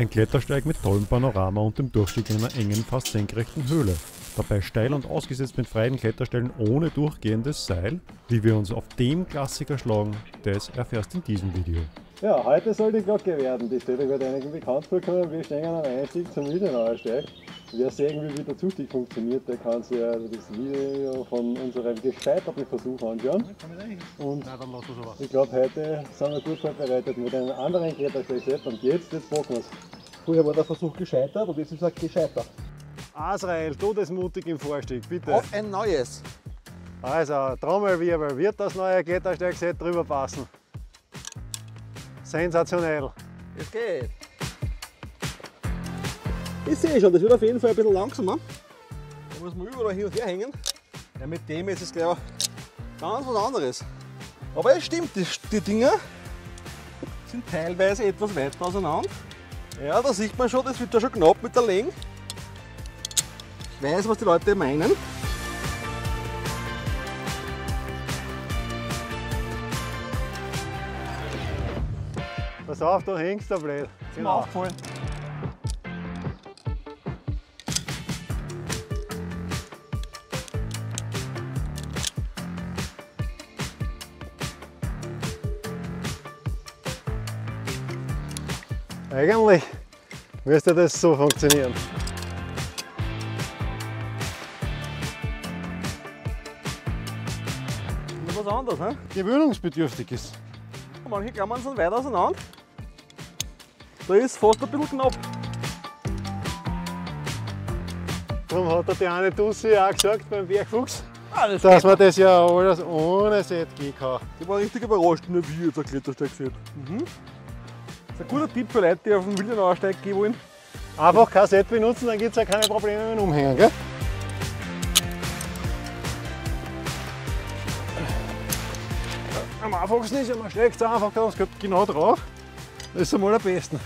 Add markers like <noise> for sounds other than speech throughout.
Ein Klettersteig mit tollem Panorama und dem Durchstieg einer engen, fast senkrechten Höhle. Dabei steil und ausgesetzt mit freien Kletterstellen ohne durchgehendes Seil. Wie wir uns auf dem Klassiker schlagen, das erfährst in diesem Video. Ja, heute soll die Glocke werden. Die steht euch einigen bekannt vorkommen. Wir stehen am Einstieg zum Wiedenauer Steig. Wer sehen will, wie der Zustieg funktioniert, der kann sich also das Video von unserem gescheiterten Versuch anschauen. Und ich glaube, heute sind wir gut vorbereitet mit einem anderen Klettersteig und jetzt, jetzt packen wir es. Vorher war der Versuch gescheitert und jetzt ist er gescheitert. Azrael, todesmutig im Vorstieg, bitte. Auf ein neues. Also, Trommelwirbel, wird das neue Klettersteigset drüber passen? Sensationell. Es geht. Ich sehe schon, das wird auf jeden Fall ein bisschen langsamer. Da muss man überall hin und her hängen. Ja, mit dem ist es gleich ganz was anderes. Aber es stimmt, die, die Dinger sind teilweise etwas weiter auseinander. Ja, da sieht man schon, das wird ja schon knapp mit der Länge. Ich weiß, was die Leute meinen. Pass auf, du hängst da blöd. Genau. Aufgefallen. Eigentlich müsste das so funktionieren. Noch was anderes, ne? Gewöhnungsbedürftig ist. Manche Klammern sind weit auseinander. Da ist fast ein bisschen knapp. Darum hat der die eine Tussi auch gesagt beim Bergfuchs, das dass man das ja alles ohne Set gehen kann. Ich war richtig überrascht, nur wie jetzt ein Klettersteig sieht. Mhm. Das ist ein guter Tipp für Leute, die auf den Wildenauer Steig gehen wollen. Einfach kein Set benutzen, dann gibt es ja keine Probleme mit dem Umhängen. Gell? Am einfachsten ist man schlägt es einfach ganz genau drauf. Das ist einmal am besten.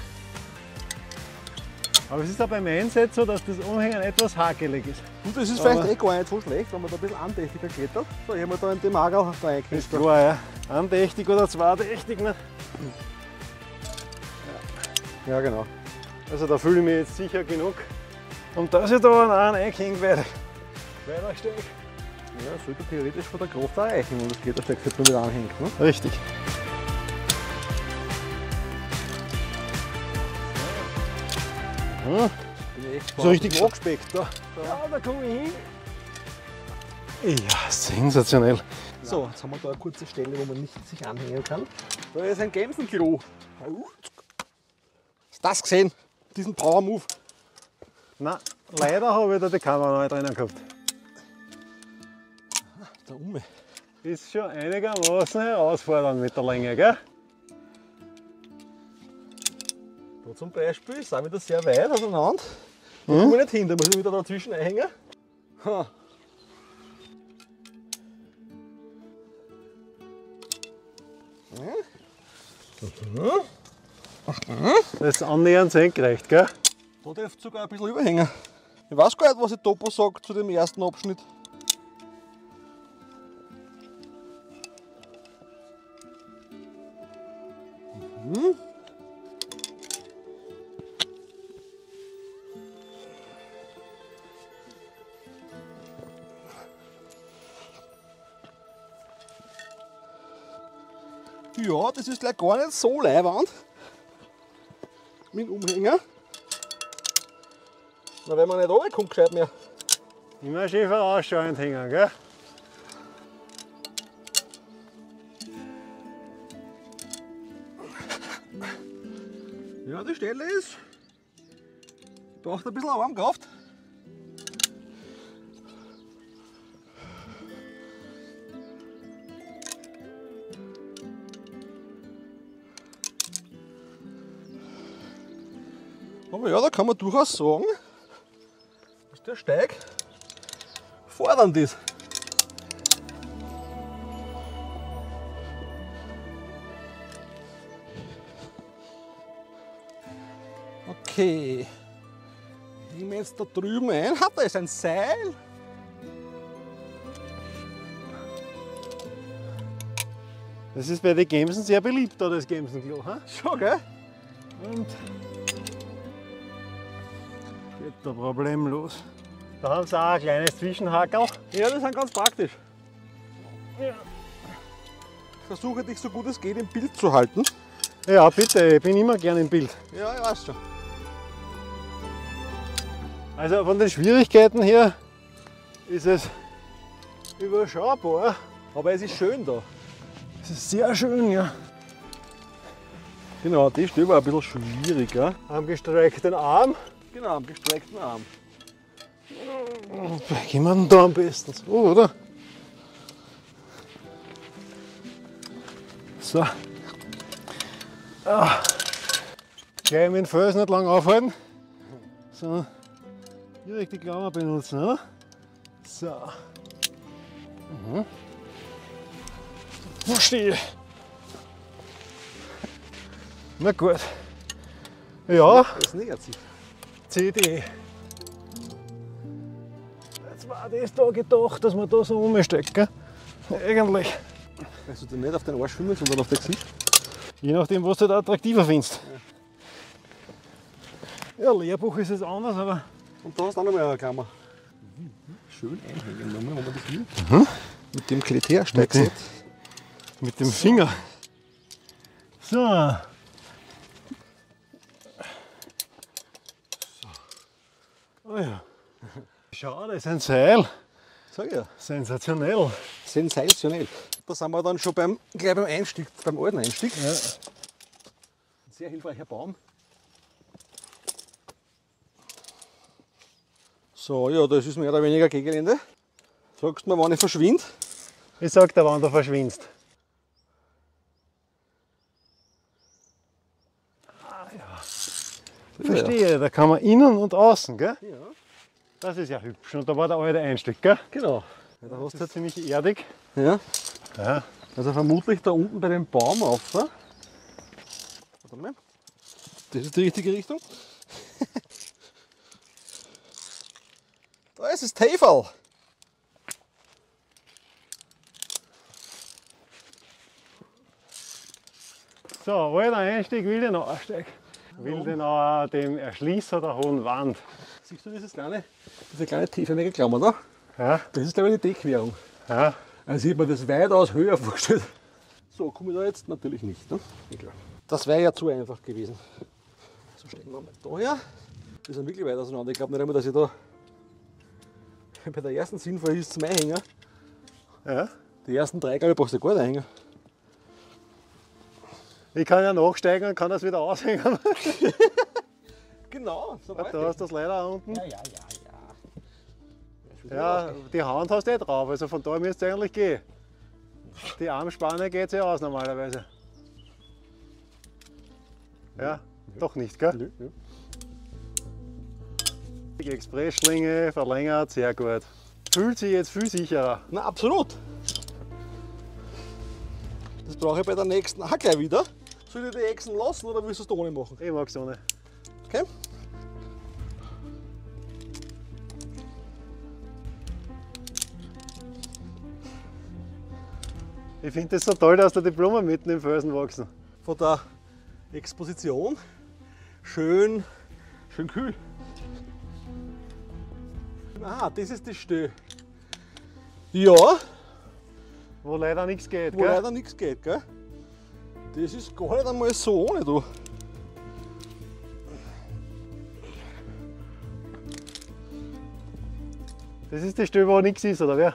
Aber es ist auch beim Einsetzen so, dass das Umhängen etwas hakelig ist. Und das ist Aber- vielleicht eh gar nicht so schlecht, wenn man da ein bisschen andächtiger klettert. So, ich habe mir da in den Magel da Ist klar, ja. Andächtig oder zweidächtig. Ne? Ja, genau. Also da fühle ich mich jetzt sicher genug. Und dass ich da einen eingehängt werde. Weiter steig. Ja, sollte theoretisch von der Kraft auch reichen, wenn das Klettersteig jetzt nur mit anhängt. Ne? Richtig. Echt so richtig gespannt. abgespeckt. Da. Ja, da komme ich hin. Ja, sensationell. So, jetzt haben wir da eine kurze Stelle, wo man nicht sich anhängen kann. Da ist ein Gämsenklo. Hast du das gesehen? Diesen Power Move. Na, leider habe ich da die Kamera noch drinnen gehabt. Da oben. Ist schon einigermaßen herausfordernd mit der Länge, gell? Da zum Beispiel ist auch wieder sehr weit auseinander. Da komme ich nicht hin, da muss ich wieder dazwischen einhängen. Ha. Das ist annähernd senkrecht, gell? Da dürfte sogar ein bisschen überhängen. Ich weiß gar nicht, was ich Topo sagt zu dem ersten Abschnitt. Gleich gar nicht so leiwand. Mit dem Umhänger. Na, wenn man nicht runterkommt, gescheit mehr. Immer schön vorausschauend hängen, gell? Ja, die Stelle ist. Braucht ein bisschen Armkraft. Ja, da kann man durchaus sagen, dass der Steig fordernd ist. Okay. Nehmen wir jetzt da drüben ein. Ha, da ist ein Seil. Das ist bei den Gemsen sehr beliebt, da das Gemsenklo. Ha? Schon, gell? Und da problemlos. Da haben sie auch ein kleines Zwischenhackerl. Ja, das sind ganz praktisch. Versuche dich so gut es geht im Bild zu halten. Ja, bitte, ich bin immer gern im Bild. Ja, ich weiß schon. Also von den Schwierigkeiten her ist es überschaubar. Aber es ist schön da. Es ist sehr schön, ja. Genau, die war ein bisschen schwieriger. Am gestreckten Arm. Genau, am gestreckten Arm. Gehen wir denn da am besten so, oder? So. Ah. Gleich mit dem Fuß nicht lang aufhalten, sondern direkt die Klammer benutzen, oder? So. Mhm. Verstehe. Na gut. Ja, Das nähert sich. CD. Jetzt war das da gedacht, dass man da so umstecken. Eigentlich. Weißt du, den nicht auf den Arsch schwimmen, sondern auf das Gesicht. Je nachdem, was du da attraktiver findest. Ja, Lehrbuch ist es anders, aber Und da hast du auch noch mal eine Klammer. Schön einhängen, nochmal, wenn man das will. Mit dem Klitärsteigset. mit dem Finger. So. Oh ja. Ein Seil. Sag ja. Sensationell. Sensationell. Da sind wir dann schon beim, gleich beim Einstieg, beim alten Einstieg. Ja. Sehr hilfreicher Baum. So, ja, das ist mehr oder weniger Gegelände. Sagst du mir, wann ich verschwinde? Ich sag dir, wann du verschwindest. Ah ja. Verstehe, da kann man innen und außen, gell? Ja, Das ist ja hübsch. Und da war der alte Einstieg, gell? genau. Ja, da hast du ja ziemlich erdig. Ja, Ja. also vermutlich da unten bei dem Baum auf. Warte mal. Das ist die richtige Richtung. <laughs> da ist das Teufel. So, alter Einstieg, Wildenauer Einstieg. Wildenauer, dem Erschließer der Hohen Wand. Siehst du dieses kleine, diese kleine tiefe Klammer da? Ja, Das ist glaube ich die Deckquerung. ja. Also ich habe mir das weitaus höher vorgestellt. So, komme ich da jetzt natürlich nicht. Ne? Das wäre ja zu einfach gewesen. So stehen wir mal da her. Wir sind wirklich weit auseinander. Ich glaube nicht einmal, dass ich da bei der ersten sinnvoll ist zum Einhängen. ja. Die ersten drei, glaube ich, brauchst du gar nicht einhängen. Ich kann ja nachsteigen und kann das wieder aushängen. <laughs> Genau, so weit. Da hast du das leider unten. Ja, ja, ja, ja. Ja, die Hand hast du eh drauf, also von da müsste es eigentlich gehen. Die Armspanne geht ja aus normalerweise. Ja, doch nicht, gell? Nö. Die Expressschlinge verlängert, sehr gut. Fühlt sich jetzt viel sicherer. Na, absolut. Das brauche ich bei der nächsten auch gleich wieder. Soll ich die Echsen lassen oder willst du es da ohne machen? Ich mag's ohne. Okay? Ich finde es so toll, dass da die Blumen mitten im Felsen wachsen. von der Exposition schön, schön kühl. Ah, das ist das Stö. Ja, Wo leider nichts geht, wo gell? leider nichts geht, gell? Das ist gar nicht einmal so ohne, du. Das ist die Stelle, wo nichts ist, oder wer?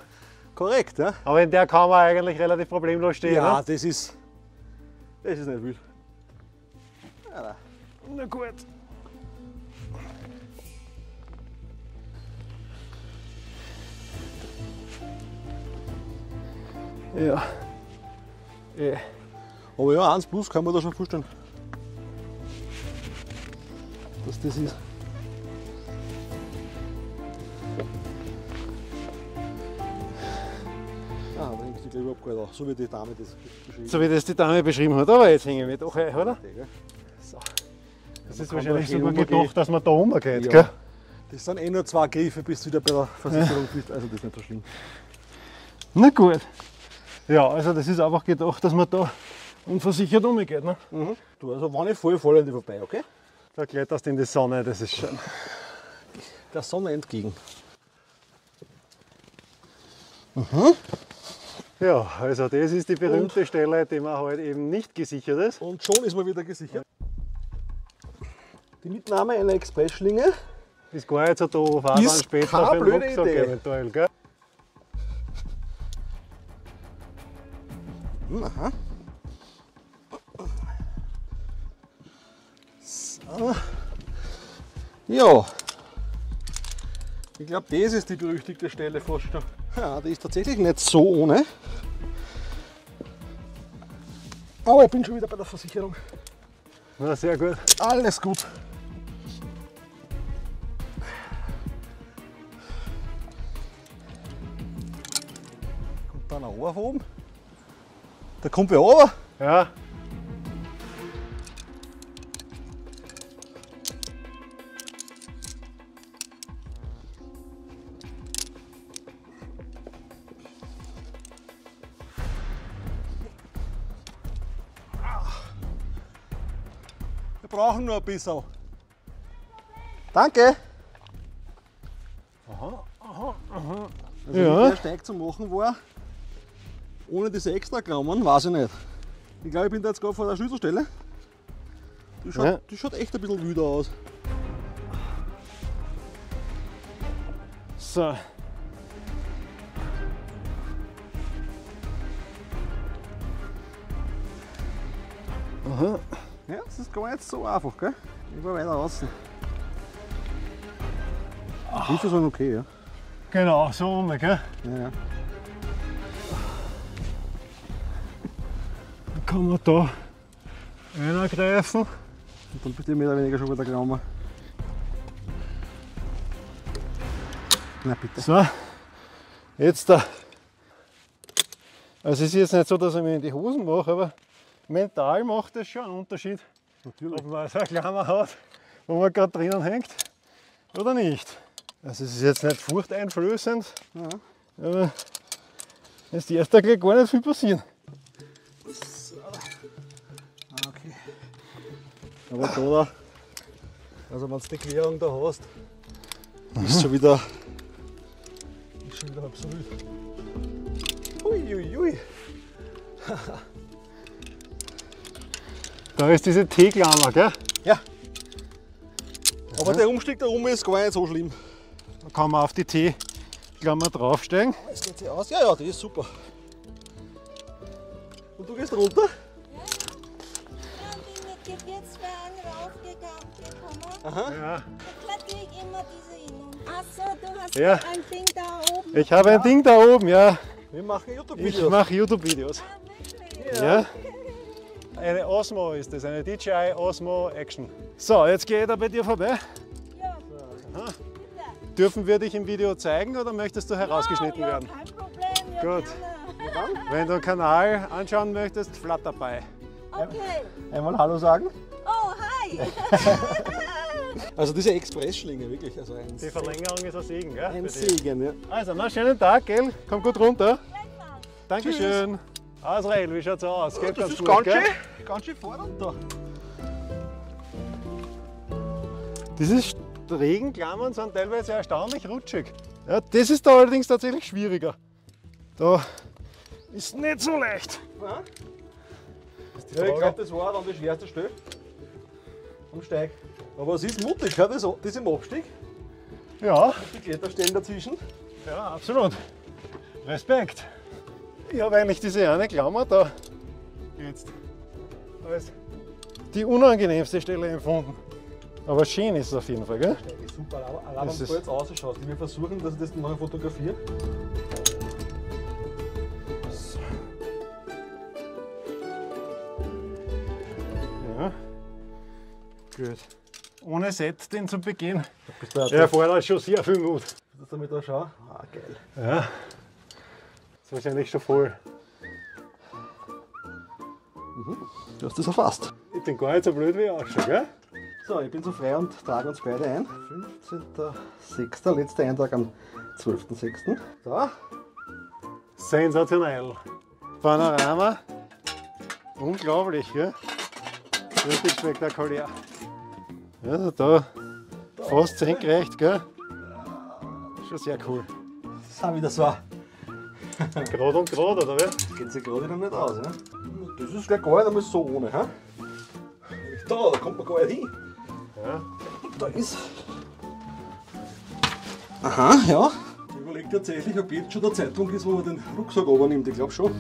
Korrekt, ja? Aber in der kann man eigentlich relativ problemlos stehen. Ja, ne? das ist, das ist nicht wild. Ja. Na gut. Ja. Eh. Aber ja, 1 plus kann man da schon vorstellen. Dass das ist. Ah, da hängt die gleich überhaupt gar so wie die Dame das beschrieben So wie das die Dame beschrieben hat, aber jetzt hängen wir doch ein, oder? hat. gell? Das ist kann wahrscheinlich sogar gedacht, dass man da umgeht, Ja. gell? Das sind eh nur zwei Griffe, bis du wieder bei der <laughs> Versicherung bist, also das ist nicht so schlimm. Na gut. Ja, also das ist einfach gedacht, dass man da unversichert umgeht. Ne? Du, also wenn ich voll, voll an die vorbei, okay? Da kletterst du in die Sonne, das ist schön. der Sonne entgegen. Ja, also das ist die berühmte Stelle, die man halt eben nicht gesichert ist. Und schon ist man wieder gesichert. Die Mitnahme einer Expressschlinge. Ist gar nicht so doof, auch Ist dann später keine für den blöde Rucksack Idee. eventuell, gell? Aha. Ja. Ich glaube, das ist die berüchtigte Stelle fast schon. Ja, die ist tatsächlich nicht so ohne. Aber ich bin schon wieder bei der Versicherung. Na, sehr gut. Alles gut. Kommt da ein Ohr von oben? Da kommt wer runter. Ja, Wir brauchen nur ein bisschen. Danke. Also Ja. wie der Steig zu machen war, ohne diese extra Krammen, weiß ich nicht. Ich glaube, ich bin da jetzt gerade vor der Schlüsselstelle. Die schaut, Ja. die schaut echt ein bisschen wüder aus. so. Ja, das ist gar nicht so einfach, gell? Ich war weiter außen. Hilfe sind okay, ja. Genau, so um, gell? ja, ja. Dann kann man da eingreifen. Und dann bist du mehr oder weniger schon wieder genommen. Na bitte. So, jetzt da. Also es ist jetzt nicht so, dass ich mir in die Hosen mache, aber mental macht das schon einen Unterschied, Natürlich. ob man so eine Klammer hat, wo man gerade drinnen hängt oder nicht. Also es ist jetzt nicht furchteinflößend, Ja. aber ist erst gleich gar nicht viel passieren. Ah, okay. Aber da, also wenn du die Querung da hast, ist schon wieder, ist schon wieder halb so wild. Uiuiui. <laughs> Da ist diese T-Klammer, gell? Ja. Aber der Umstieg da oben ist gar nicht so schlimm. Da kann man auf die T-Klammer draufsteigen. Es geht sich aus. Ja, ja, die ist super. Und du gehst runter? Ja, bin mit Gebirgswagen raufgekommen. Aha. Ja. Da krieg ich immer diese Innung. Achso, du hast Ja. ein Ding da oben. Ich habe ein Ding da oben, ja. Wir machen Ich YouTube-Videos. mache YouTube-Videos. Ah, wirklich? Ja. Eine Osmo ist das, eine DJI Osmo Action. So, jetzt gehe ich da bei dir vorbei. Ja, bitte. Dürfen wir dich im Video zeigen oder möchtest du herausgeschnitten ja, werden? Ja, kein Problem. Ja, Gut. Gerne. Wenn du den Kanal anschauen möchtest, flatt dabei. Okay. Einmal Hallo sagen. Oh, hi. <laughs> <laughs> Also diese Expressschlinge, wirklich. Also ein, Die Verlängerung ist ein Segen, gell? ein. Segen. Ja. Also, na, schönen Tag, gell? Komm gut runter. Gleichfalls. Dankeschön. Asrael, wie schaut's aus? Geht Das ganz ist gut, ganz gell? schön, ganz schön fordernd da. Diese Regenklammern sind teilweise erstaunlich rutschig. Ja, das ist da allerdings tatsächlich schwieriger. Da ist nicht so leicht. Ja, ich glaube, das war dann die schwerste Stelle am Steig. Aber es ist mutig, ja, das, das im Abstieg. Ja, Die Kletterstellen dazwischen. ja, absolut. Respekt. Ich habe eigentlich diese eine Klammer da jetzt als die unangenehmste Stelle empfunden. Aber schön ist es auf jeden Fall, gell? Super, aber allein wenn du jetzt ausschaust. Wir versuchen, dass ich das nachher fotografiere. Ja. Gut. Ohne Set den zu begehen, du erfordert schon sehr viel Mut. dass damit da schauen? Ah, geil. Ja. Ist wahrscheinlich schon voll. Du hast das erfasst. Ich bin gar nicht so blöd wie ich ausschaue, gell? So, ich bin so frei und trage uns beide ein. 15.06. letzter Eintrag am 12.06. So, Sensationell. Panorama. Unglaublich, gell? Richtig spektakulär. Also da fast senkrecht, gell? Schon sehr cool. Das ist auch wieder so. <laughs> Gerade und gerade, oder wie? Geht sich gerade wieder nicht aus. Ne? Das ist gleich gar nicht einmal so ohne. He? Da, da kommt man gar nicht hin. Ja. Da ist. Aha, ja. Ich überlege tatsächlich, ob jetzt schon der Zeitpunkt ist, wo man den Rucksack übernimmt. Ich glaube schon.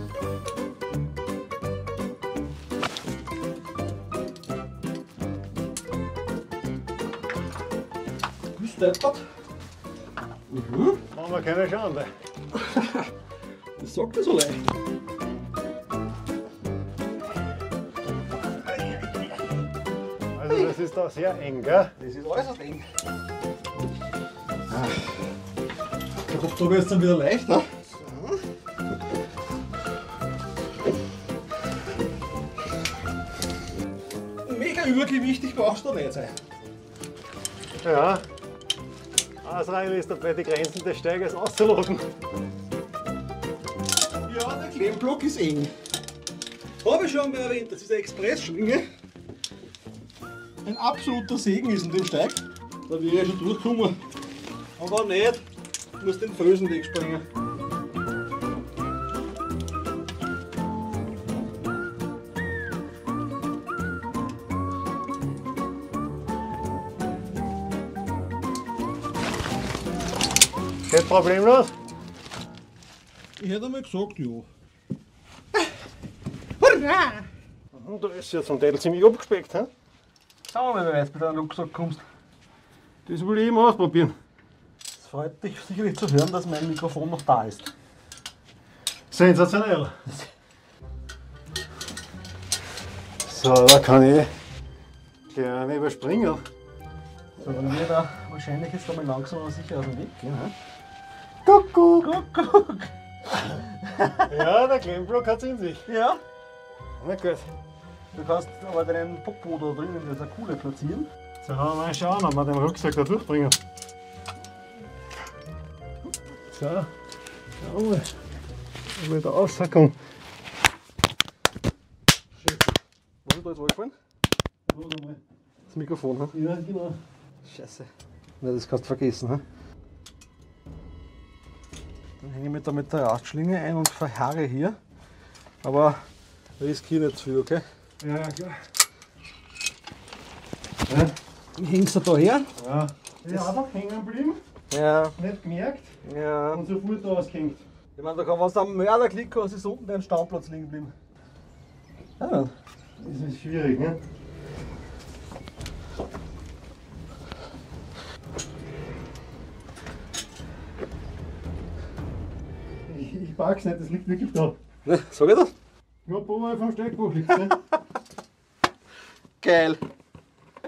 Bist deppert? Mhm. Machen wir keine Schande. Das sagt er so leicht. Also das ist da sehr eng, gell? Das ist äußerst eng. Der Kopfdruck ist dann wieder leicht, ne? Mega übergewichtig brauchst du nicht sein. Ja. Ausreichend ist dabei, die Grenzen des Steigers auszuloten. Ja, der Klemmblock ist eng. Habe ich schon mal erwähnt, das ist eine Expressschlinge. Ein absoluter Segen ist in dem Steig. Da wäre ich schon durchgekommen. Aber nicht, du musst den Frösenweg springen. Geht problemlos? Ich hätte einmal gesagt, ja. Und da ist ja zum Teil ziemlich abgespeckt. He? Schauen wir mal, weit du mit deinem Rucksack kommst. Das will ich immer ausprobieren. Es freut dich sicherlich zu hören, dass mein Mikrofon noch da ist. Sensationell. So, da kann ich gerne überspringen. So, dann wird er wahrscheinlich jetzt einmal langsam aber sicher aus dem Weg gehen. Ne? Kuckuck. Kuckuck! <laughs> Ja, der Klemmblock hat es in sich. Ja, Na gut. Du kannst aber deinen Popo da drinnen in dieser Kuhle platzieren. So, mal schauen, ob wir den Rucksack da durchbringen. So, schauen wir, wir da rauskommen. Was ist da jetzt angefallen? Das Mikrofon, ne? Ja, genau. Scheiße. Ja, das kannst du vergessen, ne? Dann hänge ich mich da mit der Radschlinge ein und verharre hier. Aber riskiere nicht zu viel, okay? Ja, ja, klar. Dann hängst du da her. Ja. Ja, einfach hängen geblieben, Ja, nicht gemerkt ja. und sofort ausgehängt. Ich meine, da kann, du am Mörder klicken kannst, ist unten dein Standplatz liegen geblieben. Ja, Das ist schwierig, ne? Ich, ich pack's nicht, das liegt wirklich da. ne, <laughs> sag ich das? Ja, Boah, vom Steckbuch liegt ne? <laughs> Geil.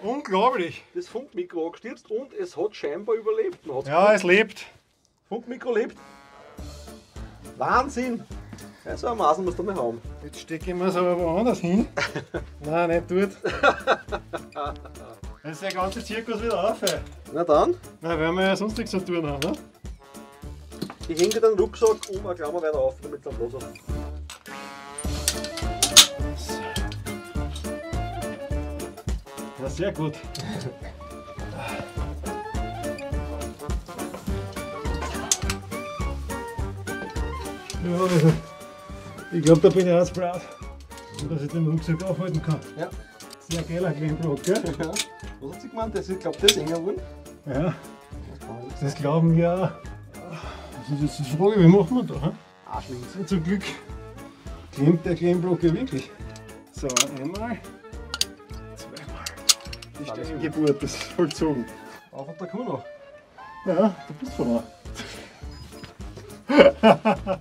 Unglaublich. Das Funkmikro angestürzt und es hat scheinbar überlebt. Ja, es lebt. Funkmikro lebt. Wahnsinn! Ja, so ein Maßen musst du mal haben. Jetzt stecke ich mir es aber woanders hin. <laughs> Nein, nicht dort. <laughs> Jetzt ist der ganze Zirkus wieder auf. ey. Na dann, Na, weil wir ja sonst nichts zu tun haben, ne? ich hänge den Rucksack um eine Klammer weiter auf, damit es am Los ist. Sehr gut. Ja, also, ich glaube, da bin ich auch brav, dass ich den Rucksack aufhalten kann. Ja. Sehr geiler Kleinblock, gell? <laughs> ja. Was hat sie gemeint? Das, ich glaube, das ist enger geworden. Ja, das glauben wir auch. Das ist jetzt die Frage, wie machen wir da? Arschlinks. Zum Glück klemmt der Klemmblock ja wirklich. So, einmal. Die Alles Steingeburt ist vollzogen. Auf und der Kuno. Ja, du bist von mir. <laughs>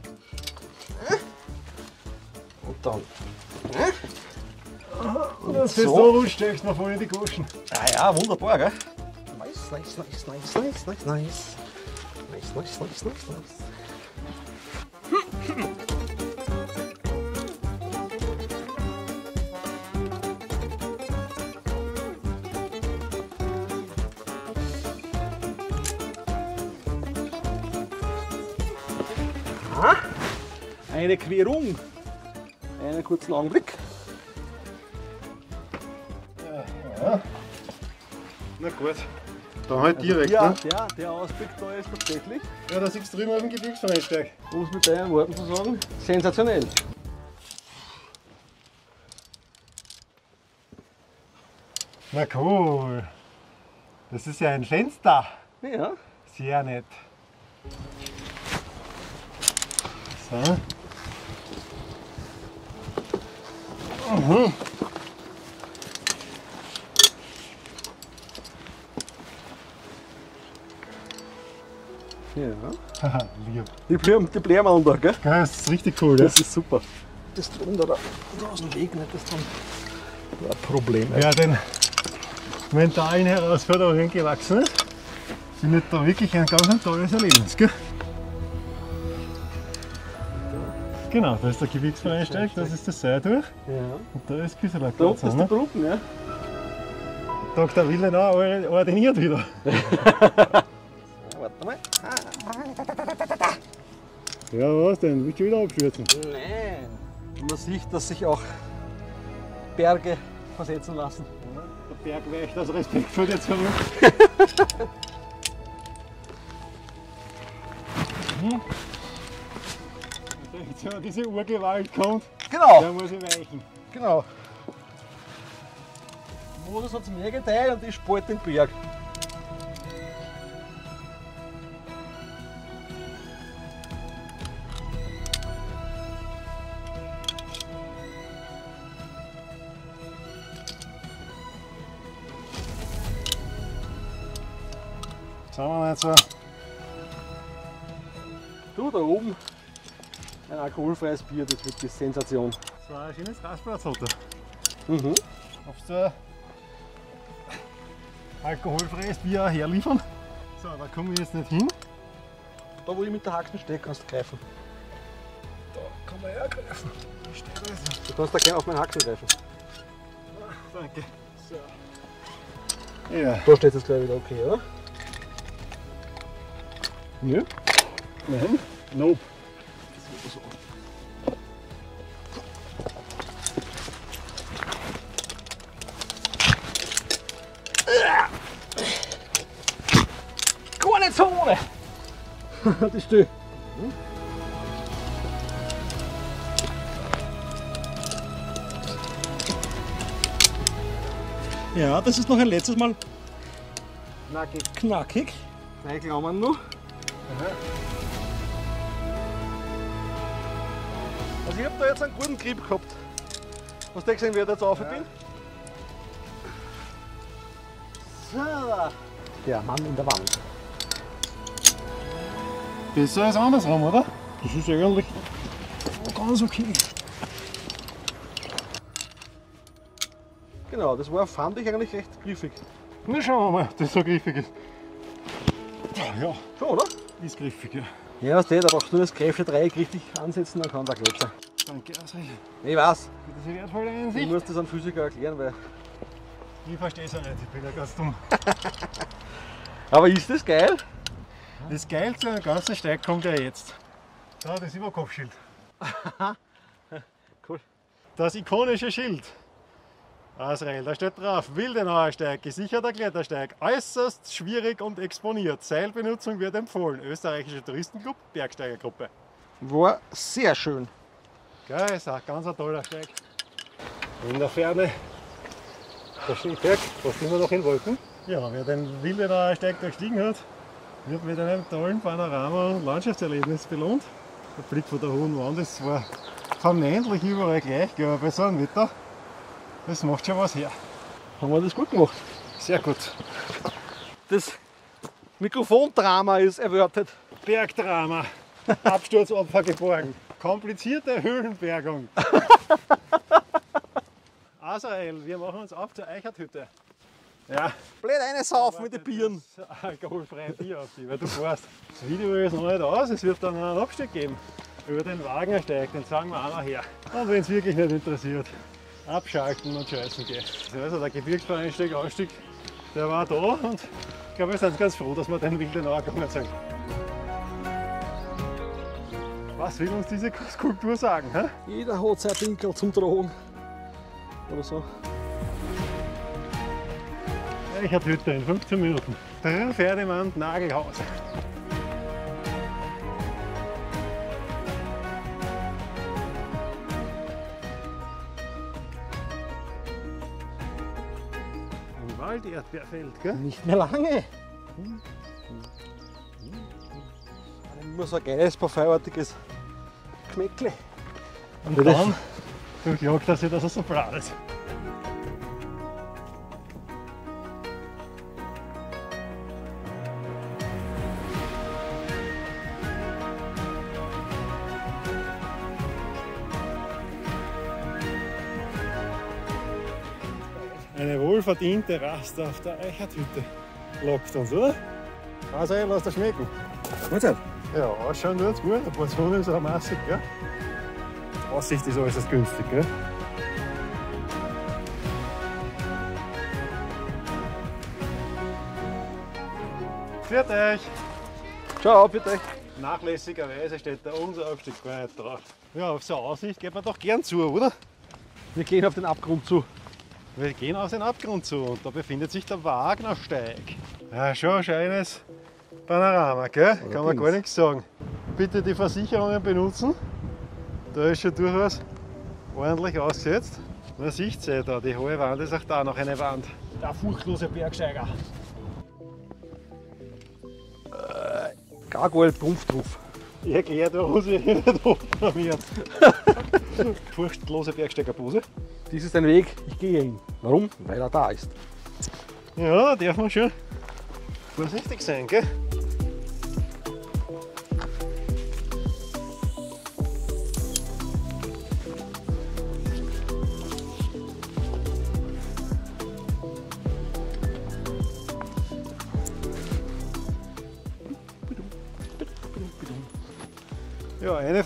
Und dann. Das so. ist so rutscht echt noch voll in die Goschen. Ah ja, wunderbar, gell? Nice, nice, nice, nice, nice, nice, nice. Nice, nice, nice, nice, nice. Eine Querung. Einen kurzen Augenblick. Ja. Na gut. Da halt direkt, ja, ne? der, der Ausblick da ist tatsächlich, Ja, da siehst du drüben auf dem Gebirgsvereinsteig. um es mit deinen Worten zu sagen, sensationell. Na cool. Das ist ja ein Fenster. Ja, Sehr nett. So. Ja. <laughs> Haha, lieb. Die bleiben, die an da, gell? Geil, das ist richtig cool, ja? Das ist super. Das drum da, da aus dem Weg nicht, das ist dann ein Problem. Wer den mentalen Herausforderungen gewachsen ist, findet da wirklich ein ganz ein tolles Erlebnis, gell? Genau, da ist der Gebirgsvereinsteig, das ist das Seil durch Ja. und da ist Küselack. Da unten ist der Brücken, ja? Dr. Willenau ordiniert wieder. <laughs> Warte mal. Ja, was denn? Willst du wieder abstürzen? Nein. Und man sieht, dass sich auch Berge versetzen lassen. Der Berg weicht aus Respekt vor dir zurück. <laughs> So diese Urgewalt kommt, Genau, der muss ich weichen. genau. Modus hat es mir geteilt und ich spalt den Berg. Sagen wir nicht so. Du, da oben ein alkoholfreies Bier, das wird die Sensation. So ein schönes Rastplatz hat er. Mhm. Darfst du alkoholfreies Bier auch herliefern? So, da komme ich jetzt nicht hin. Da wo ich mit der Haxen stehe, kannst du greifen. Da kann man hergreifen. Da steht das. Du kannst da gerne auf meinen Haxen greifen. Danke. So. Ja. Da steht es gleich wieder okay, oder? Ja? Nein? Nope. Gar nicht so ohne! das ist still. Ja, das ist noch ein letztes Mal Knackig. knackig. Drei Klammern noch. Also ich habe da jetzt einen guten Grip gehabt. Hast du gesehen, wie ich da jetzt rauf bin? So. Der Mann in der Wand. Besser als andersrum, oder? Das ist eigentlich ganz okay. Genau, das war, fand ich eigentlich recht griffig. Na schauen wir mal, ob das so griffig ist. Ja, Schon, oder? ist griffig, ja. Ja, was da brauchst du nur das Kräftedreieck richtig ansetzen, dann kann der sein. Danke, Asri. Ich weiß, Für diese wertvolle ich Einsicht. muss das an Physiker erklären, weil. Ich verstehe es ja nicht, ich bin ja ganz dumm. <laughs> Aber ist das geil? Das Geilste am ganzen Steig kommt ja jetzt. Da, das Überkopfschild. <laughs> Cool. Das ikonische Schild. Asrael, da steht drauf, Wildenauer Steig, gesicherter Klettersteig, äußerst schwierig und exponiert. Seilbenutzung wird empfohlen. Österreichische Touristenclub, Bergsteigergruppe. War sehr schön. Geil, ist auch ganz ein toller Steig. In der Ferne der Schneeberg, fast immer noch in Wolken. Ja, wer den Wildenauer Steig durchstiegen hat, wird mit einem tollen Panorama- und Landschaftserlebnis belohnt. Der Blick von der hohen Wand ist zwar vermeintlich überall gleich, aber bei so einem Wetter, das macht schon was her. Haben wir das gut gemacht. Sehr gut. Das Mikrofondrama ist erwartet. Bergdrama. <laughs> Absturzopfer geborgen. Komplizierte Höhlenbergung. <laughs> Asael, wir machen uns auf zur Eicherthütte. Ja, Blöd eine saufen mit den Bieren. alkoholfreie Bier auf die, weil du fährst. Das Video ist noch nicht aus, es wird dann einen Abstieg geben. Über den Wagenersteig, den sagen wir auch noch her. Und wenn es wirklich nicht interessiert, abschalten und scheißen gehen. Also der Gebirgsvereinstieg, Ausstieg, der war da und ich glaube, wir sind ganz froh, dass wir den Wildenauer gegangen sind. Was will uns diese Skulptur sagen? Hä? Jeder hat sein Winkel zum Drohen. Oder so. Eicherthütte in 15 Minuten. Der Ferdinand Nagelhaus. Ein Walderdbeerfeld, gell? Nicht mehr lange. Immer so ein geiles, parfümartiges Geschmäckle. Und dann durchjagt er sich, dass er so blau ist. Eine wohlverdiente Rast auf der Eicherthütte lockt uns, oder? Also, ey, lass dir schmecken. Mahlzeit. Ja, ausschauen tut's gut. Eine Portion ist auch massig, gell? Aussicht ist äußerst günstig, gell? Für euch! Ciao, bitte. Nachlässigerweise steht da unser Abstieg gar nicht drauf. Ja, auf so eine Aussicht geht man doch gern zu, oder? Wir gehen auf den Abgrund zu. Wir gehen auf den Abgrund zu und da befindet sich der Wagnersteig. Ja, schon ein schönes Panorama, gell? Kann man gar nichts sagen. Bitte die Versicherungen benutzen. Da ist schon durchaus ordentlich ausgesetzt. Man sieht ja da, die hohe Wand ist auch da noch eine Wand. Der furchtlose Bergsteiger. Gargoyle Trumpf drauf. Ich erkläre dir, was ich nicht programmiert. <laughs> Furchtlose Bergsteigerpose. Dies ist ein Weg, ich gehe ihn. Warum? Weil er da ist. Ja, da darf man schon vorsichtig sein, gell?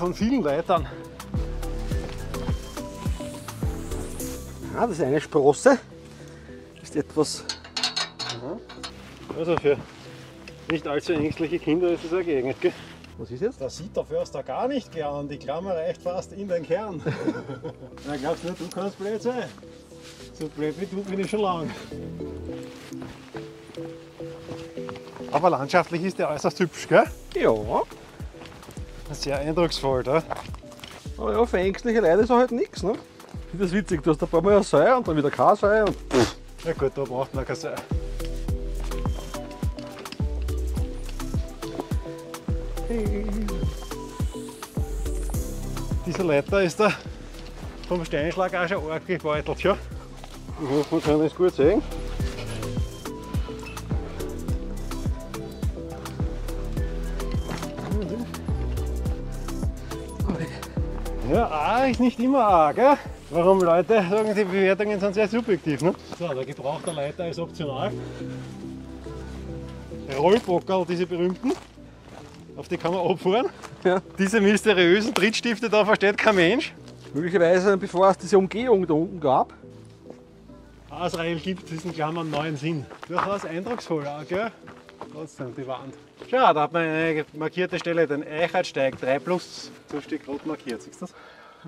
Von vielen Leitern. Ah, das ist eine Sprosse. Ist etwas. Also für nicht allzu ängstliche Kinder ist es eine Gegend, gell? Was ist jetzt? Das sieht der Förster gar nicht gern. Die Klammer reicht fast in den Kern. <laughs> Na, glaubst du, du kannst blöd sein? So blöd wie du bin ich schon lang. Aber landschaftlich ist der äußerst hübsch, gell? Ja. Sehr eindrucksvoll, da. Aber ja, für ängstliche Leute ist auch halt nichts. Ne? Ich das witzig. Du hast ein paar Mal ein Seil und dann wieder kein Seil. Und Ja gut, da braucht man kein Seil. Dieser Leiter ist da vom Steinschlag auch schon arg gebeutelt, ja? Ich hoffe, man kann das gut sehen. A ist nicht immer A, gell? Warum Leute sagen, die Bewertungen sind sehr subjektiv, ne? So, der gebrauchte Leiter ist optional. Rollbockerl, diese berühmten, auf die kann man abfahren. Ja. Diese mysteriösen Trittstifte, da versteht kein Mensch. möglicherweise, bevor es diese Umgehung da unten gab. Israel gibt diesen Klammern neuen Sinn. Durchaus eindrucksvoll auch, gell? Trotzdem die Wand. Schau, da hat man eine markierte Stelle, den Eichhartsteig 3 plus, so steht rot markiert, siehst du das?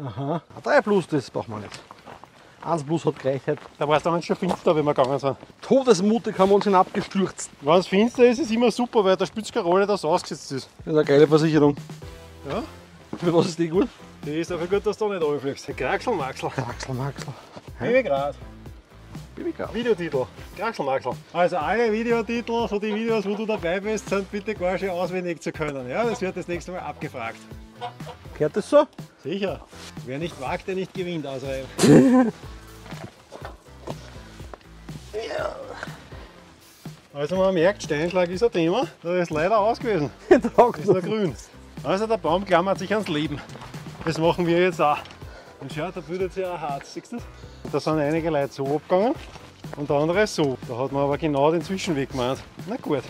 Aha. 3 plus, das braucht man nicht. 1 plus hat Gleichheit. Da war es dann schon finster, wie wir gegangen sind. Todesmutig haben wir uns hinabgestürzt. Wenn es finster ist, ist es immer super, weil der spielt keine Rolle, dass es ausgesetzt ist. Das ist eine geile Versicherung. Ja, Für was ist die gut? die ist dafür gut, dass du nicht runterfliegst. Kraxelmaxel. Axel, Maxel. Baby grad. Babygrad. Videotitel. Kraxelmaxel. Also alle Videotitel, so die Videos, wo du dabei bist, sind bitte gar schön auswendig zu können. Ja, das wird das nächste Mal abgefragt. Gehört das so? Sicher. Wer nicht wagt, der nicht gewinnt. Also, <laughs> also man merkt, Steinschlag ist ein Thema. Da ist leider aus gewesen. <laughs> Taugt ist noch grün. Also der Baum klammert sich ans Leben. Das machen wir jetzt auch. Und schau, da bildet sich ein Harz, siehst du das? Da sind einige Leute so abgegangen und der andere so. Da hat man aber genau den Zwischenweg gemeint. Na gut.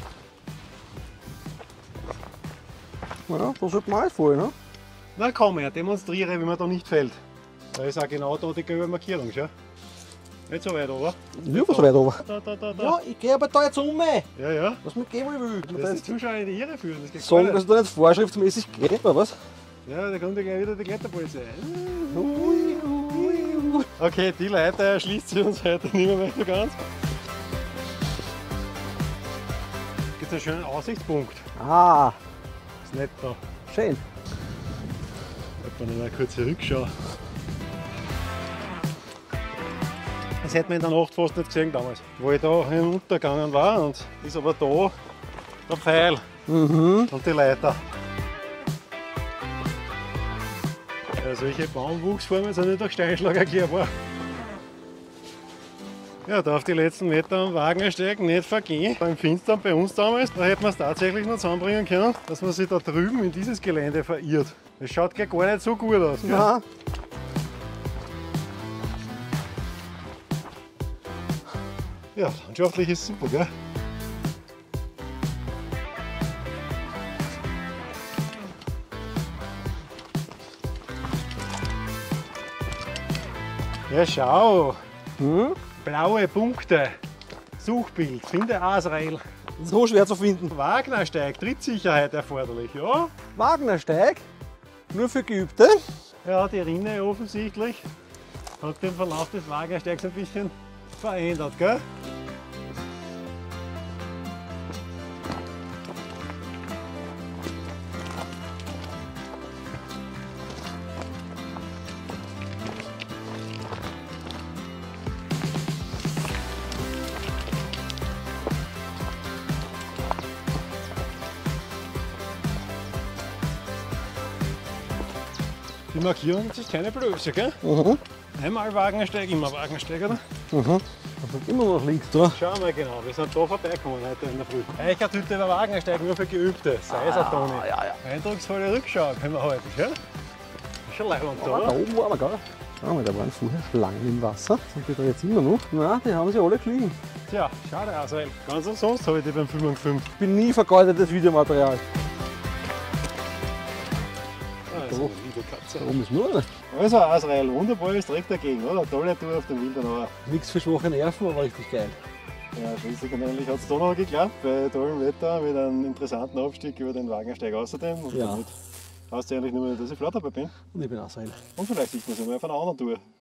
Ja, da sollte man einfallen, ne? Na komm her, demonstriere, wie man da nicht fällt. Da ist auch genau da die gelbe Markierung, schau. Nicht so weit, oder? Ja, was weit oben. Da, da, da, da. Ja, ich gehe aber da jetzt um. Ja, ja. Was mit gehen, will. Das Das ist Zuschauer in die Irre führen. Das geht sagen, nicht. dass du da nicht vorschriftsmäßig geht, oder was? Ja, da kommt ja gleich wieder die Kletterpolizei. Okay, die Leute erschließt sie uns heute nicht mehr, mehr so ganz. gibt es einen schönen Aussichtspunkt. Ah, Da. schön. Hat man eine kurze Rückschau. Das hätte man in der Nacht fast nicht gesehen damals. Wo ich da hinuntergegangen war und ist aber da der Pfeil Mhm. und die Leiter. Ja, solche Baumwuchsformen sind nicht durch Steinschlag erklärbar. Ja, da auf die letzten Meter am Wagensteig nicht vergehen. Beim Finstern bei uns damals, da hätte man es tatsächlich noch zusammenbringen können, dass man sich da drüben in dieses Gelände verirrt. Das schaut gar nicht so gut aus. Gell? Ja. ja, landschaftlich ist super, gell? Ja, schau. Hm? Blaue Punkte. Suchbild. Finde Asrael. So schwer zu finden. Wagnersteig. Trittsicherheit erforderlich, ja? Wagnersteig, nur für Geübte. Ja, die Rinne offensichtlich hat den Verlauf des Wagnersteigs ein bisschen verändert, gell? Die Markierung ist keine Blöße, gell? Mhm. Einmal Wagensteig, immer Wagensteig, oder? Mhm. Immer noch links da. Schauen wir genau, wir sind da vorbeigekommen heute in der Früh. Eichertüte über Wagensteig nur für Geübte. Seisertoni. Ah, ja, ja. Eindrucksvolle Rückschau können wir halten, gell? Ist schon leibend Da da. oben war aber gar Schau mal, da waren vorher Schlangen im Wasser. Sind die da jetzt immer noch? Nein, die haben sie alle gefliegen. Tja, schade, also ganz umsonst habe ich die beim 5 gefilmt. Ich bin nie vergeudetes Videomaterial. Also, Da. oben ist nur eine. Also, Asrael, wunderbar ist direkt dagegen, oder? Tolle Tour auf dem Wildernauer. Nichts für schwache Nerven, aber richtig geil. Ja, schließlich und endlich hat es doch noch geklappt, bei tollem Wetter mit einem interessanten Abstieg über den Wagensteig außerdem. Und Ja. damit heißt es eigentlich nur, dass ich flott dabei bin. Und ich bin Asrael. Und vielleicht sieht man es mal auf einer anderen Tour.